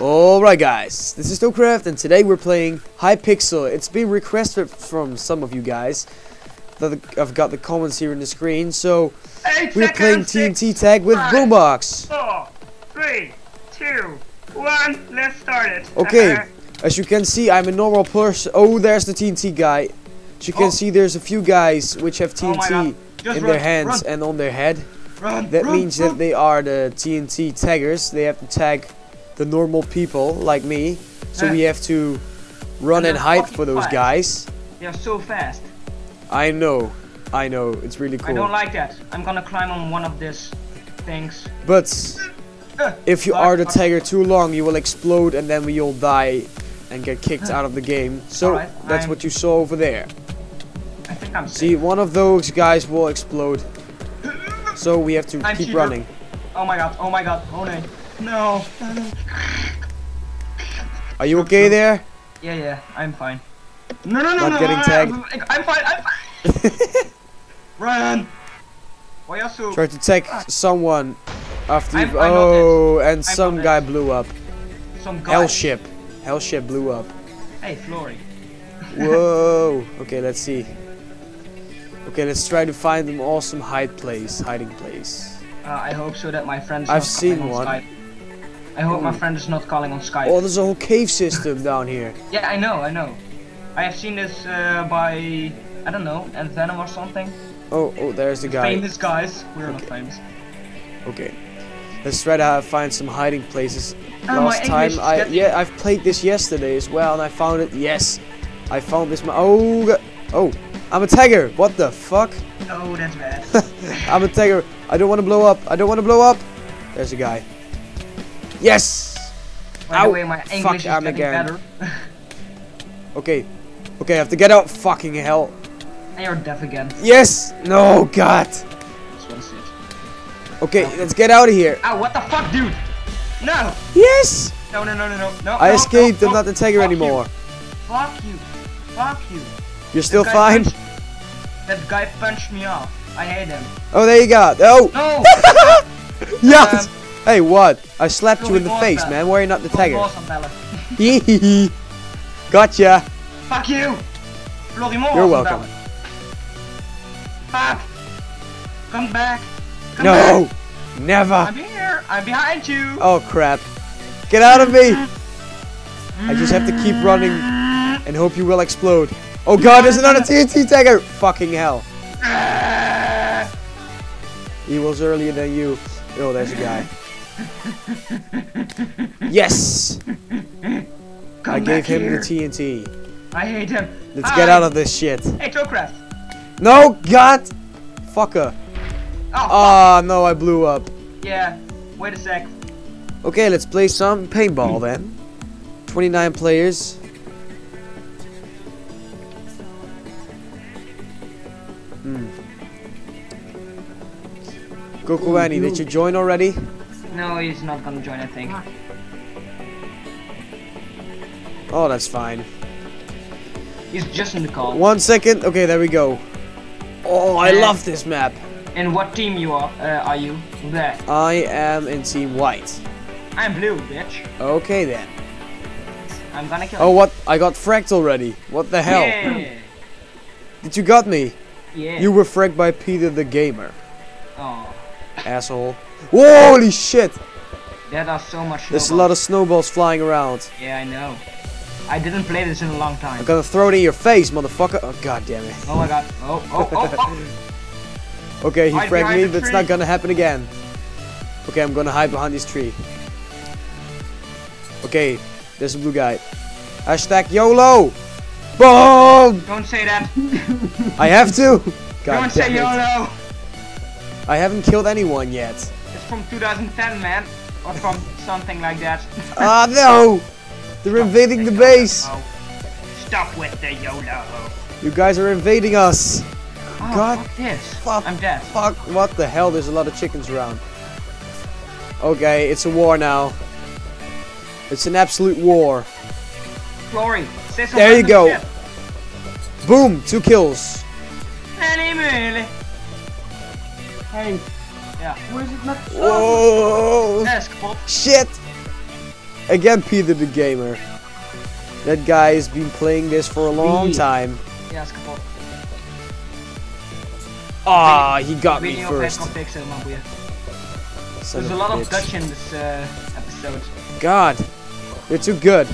Alright guys, this is Thocraft and today we're playing Hypixel. It's been requested from some of you guys. That I've got the comments here in the screen. So Eight we're playing TNT tag with five, Boombox. Four, three, two, one. Let's start it. Okay, Uh, as you can see I'm a normal person. Oh there's the TNT guy. As you can Oh. see there's a few guys which have Oh TNT. Just in run, their hands run, and on their head. run, That means that they are the TNT taggers. They have to tag the normal people like me. So we have to run And hide for those fast. guys. They're so fast. I know. I know. It's really cool. I don't like that. I'm gonna climb on one of these things. But if you fuck, are the tiger too long, you will explode and then we all die and get kicked out of the game. So Alright, that's I'm- what you saw over there. I think I'm See, safe. one of those guys will explode. So we have to I'm keep cheater. running. Oh my god, oh my god, oh no. No. Are you okay there? Yeah, yeah, I'm fine. No, no, no, Not no. getting I- tagged. I'm, I'm fine, I'm fine. Run. Why are you so... Try to tag someone after I'm- you've. I'm Oh, and some guy it. blew up. Some guy... Hellship. Hellship blew up. Hey, Flory. Whoa. Okay, let's see. Okay, let's try to find an awesome hide place, hiding place. Uh, I hope so that my friends. I've seen on one. Skype. I hope my friend is not calling on Skype. Oh, there's a whole cave system down here. Yeah, I know, I know. I have seen this uh, by, I don't know, Venom or something. Oh, oh, there's the guy. Famous guys. We're not Okay. famous. Okay. Let's try to find some hiding places. My Last time, I yeah, I've played this yesterday as well, and I found it. Yes, I found this. ma- Oh, go- oh, I'm a tagger. What the fuck? Oh, that's bad. I'm a tagger. I don't want to blow up. I don't want to blow up. There's a guy. Yes. By Ow, the way, my English fuck, is I'm again. better. Okay. Okay, I have to get out. Fucking hell. and you're deaf again. Yes. No, God. That's what it is. Okay, let's get out of here. Ow, what the fuck, dude? No! Yes. No, no, no, no, no, no. I no, escaped. no, I'm not the tiger Fuck anymore. You. Fuck you. Fuck you. You're still fine. punched- that guy punched me off. I hate him. Oh, there you go. Oh. No! Yes! Um, hey, what? I slapped you in the face, man. Why are you not the tagger? Awesome, Gotcha! Fuck you! Florimond You're was welcome. Fuck! Come back! Come No! back. Never! I'm here! I'm behind you! Oh, crap. Get out of me! I just have to keep running and hope you will explode. Oh god, there's another TNT tagger! Fucking hell. He was earlier than you. Oh, there's a guy. Yes! Come I gave him here. the TNT. I hate him. Let's get out of this shit. Hey, Thocraft. No, God! Fucker. Oh, fuck. Ah, no, I blew up. Yeah. Wait a sec. Okay, let's play some paintball then. 29 players. Hmm. Gokuani, did you join already? No, he's not gonna join, I think. Oh, that's fine. He's just in the call. One second. Okay, there we go. Oh, I Uh, love this map. And what team you are? Uh, are you? Black. I am in team white. I'm blue, bitch. Okay then. I'm gonna kill Oh, what? I got fragged already. What the hell? Yeah. Did you got me? Yeah. You were fragged by Peter the Gamer. Oh, Asshole. Holy shit! there are uh, so much. There's a lot of snowballs flying around. Yeah, I know. I didn't play this in a long time. I'm gonna throw it in your face, motherfucker. Oh, god damn it. Oh my god. Oh, oh, oh, oh. Okay, he fragged me, it's tree. not gonna happen again. Okay, I'm gonna hide behind this tree. Okay, there's a blue guy. Hashtag YOLO! Boom! Don't say that. I have to! God Don't say it. YOLO. I haven't killed anyone yet. From 2010, man. Or from something like that. Ah, no! They're invading the base! Oh. Stop with the YOLO. You guys are invading us! Oh, God. fuck this. Fuck. I'm dead. Fuck, what the hell? There's a lot of chickens around. Okay, it's a war now. It's an absolute war. Some There you go. shit. Boom, two kills. Hey, Ja. hoe is het met Whoa! Dat kapot. Shit! again, Peter the Gamer. That guy has been playing this for a long Wie? time. Ja, is kapot. Ah, he got me niet of hij het first. kan fixen, maar boeien. Son There's a lot of bitch. Dutch in this uh, episode. God, you're too good.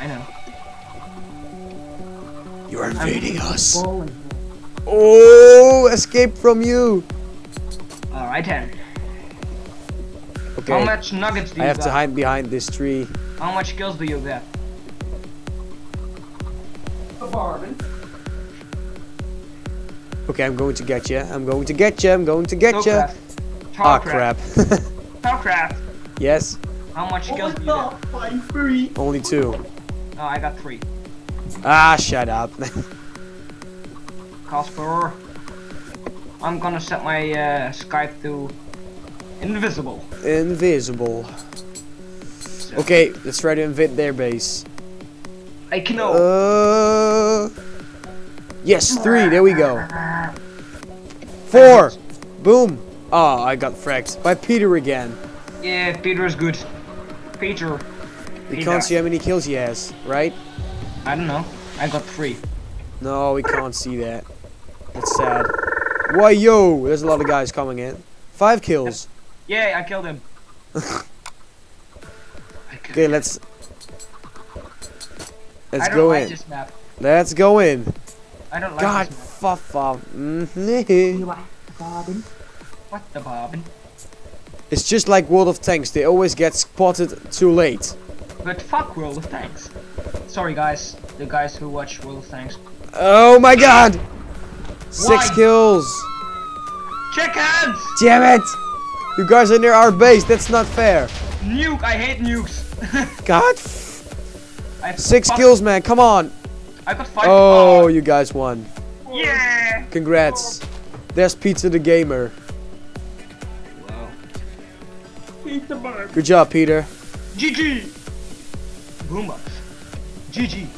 I know. You're invading us. Balling. Oh, escape from you. Alright then. How Okay, How much nuggets do I you have got? to hide behind this tree. How much kills do you get? A bargain. Okay, I'm going to get you. I'm going to get you. I'm going to get you. Starcraft. Ah, Starcraft. crap. Starcraft. yes, How much kills do you get? only two. Oh, I got three. Ah, shut up. Casper. I'm gonna set my uh, Skype to invisible. Invisible. So Okay, let's try to invade their base. I can know. Uh, yes, three. There we go. Four. Boom. Oh, I got fragged by Peter again. yeah, Peter is good. Peter. We Peter. can't see how many kills he has, right? I don't know. I got three. No, we can't see that. That's sad. Why, yo? There's a lot of guys coming in. Five kills. Yeah, I killed him. I killed Okay, let's I let's don't go like in. this map. Let's go in. I don't like God, this map. fuck, fuck. Mhm. What the bobbin? It's just like World of Tanks. They always get spotted too late. But fuck World of Tanks. Sorry guys, the guys who watch World of Tanks. Oh my God! Six Why? kills. Chickens! Damn it! You guys are near our base. That's not fair. Nuke! I hate nukes. God. Six kills, man. Come on. I got five. Oh, you guys won. yeah! Congrats. There's Pizza the Gamer. Wow. Good job, Peter. GG! Boombox. GG.